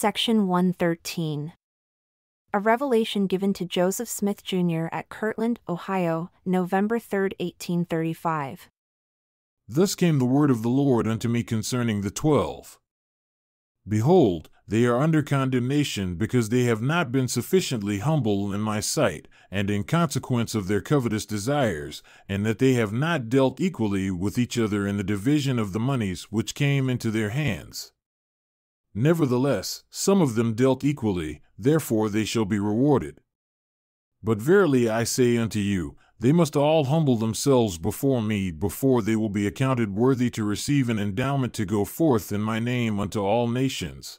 Section 113. A revelation given to Joseph Smith Jr. at Kirtland, Ohio, November 3, 1835. Thus came the word of the Lord unto me concerning the twelve. Behold, they are under condemnation because they have not been sufficiently humble in my sight, and in consequence of their covetous desires, and that they have not dealt equally with each other in the division of the moneys which came into their hands. Nevertheless, some of them dealt equally, therefore they shall be rewarded. But verily I say unto you, they must all humble themselves before me before they will be accounted worthy to receive an endowment to go forth in my name unto all nations.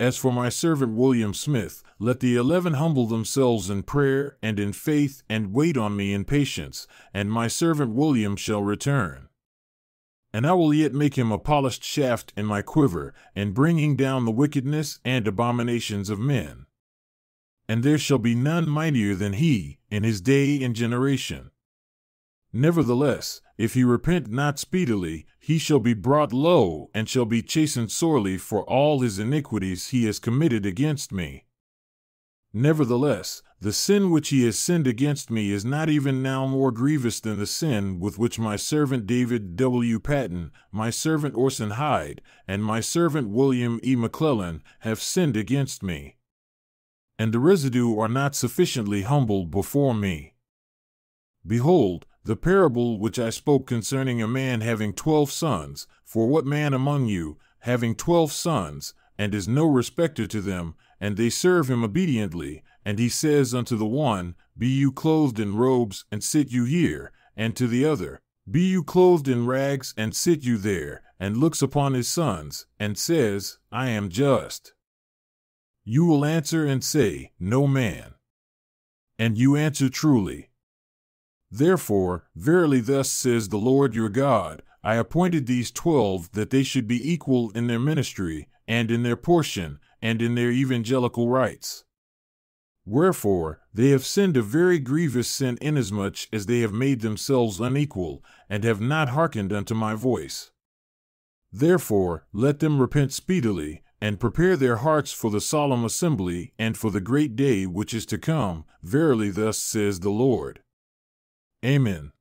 As for my servant William Smith, let the eleven humble themselves in prayer and in faith and wait on me in patience, and my servant William shall return. And I will yet make him a polished shaft in my quiver, in bringing down the wickedness and abominations of men. And there shall be none mightier than he in his day and generation. Nevertheless, if he repent not speedily, he shall be brought low, and shall be chastened sorely for all his iniquities he has committed against me. Nevertheless, the sin which he has sinned against me is not even now more grievous than the sin with which my servant David W. Patten, my servant Orson Hyde, and my servant William E. McLellin have sinned against me. And the residue are not sufficiently humbled before me. Behold, the parable which I spoke concerning a man having twelve sons, for what man among you, having twelve sons, and is no respecter to them, and they serve him obediently, and he says unto the one, Be you clothed in robes, and sit you here, and to the other, Be you clothed in rags, and sit you there, and looks upon his sons, and says, I am just. You will answer and say, No man. And you answer truly. Therefore, verily thus says the Lord your God, I appointed these twelve that they should be equal in their ministry, and in their portion, and in their evangelical rights. Wherefore, they have sinned a very grievous sin inasmuch as they have made themselves unequal, and have not hearkened unto my voice. Therefore, let them repent speedily, and prepare their hearts for the solemn assembly and for the great day which is to come. Verily, thus says the Lord. Amen.